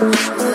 Música